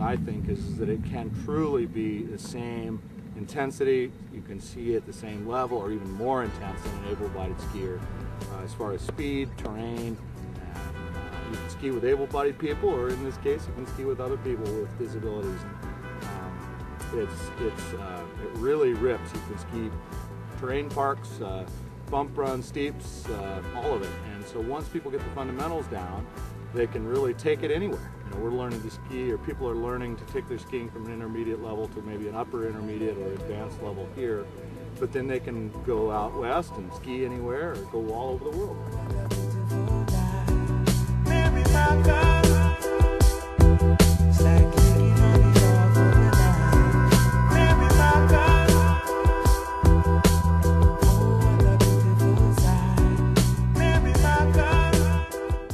I think, is that it can truly be the same intensity. You can ski at the same level or even more intense than an able-bodied skier uh, as far as speed, terrain. Uh, you can ski with able-bodied people, or in this case, you can ski with other people with disabilities. Um, it's it's uh, it really rips. You can ski terrain parks, uh, bump runs, steeps, uh, all of it. And so once people get the fundamentals down, they can really take it anywhere. You know, we're learning to ski, or people are learning to take their skiing from an intermediate level to maybe an upper intermediate or advanced level here. But then they can go out west and ski anywhere or go all over the world.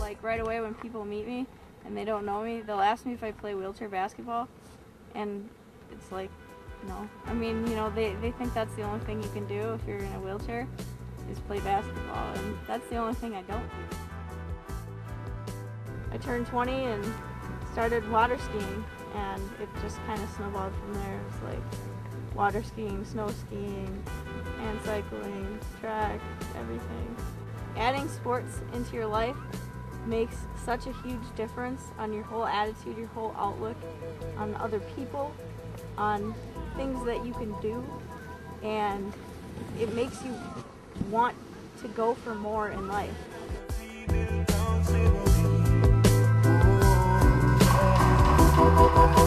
like right away when people meet me and they don't know me, they'll ask me if I play wheelchair basketball, and it's like, no. I mean, you know, they, they think that's the only thing you can do if you're in a wheelchair is play basketball, and that's the only thing I don't do. I turned 20 and started water skiing, and it just kind of snowballed from there. It was like water skiing, snow skiing, and cycling, track, everything. Adding sports into your life makes such a huge difference on your whole attitude, your whole outlook on other people, on things that you can do, and it makes you want to go for more in life. Thank you.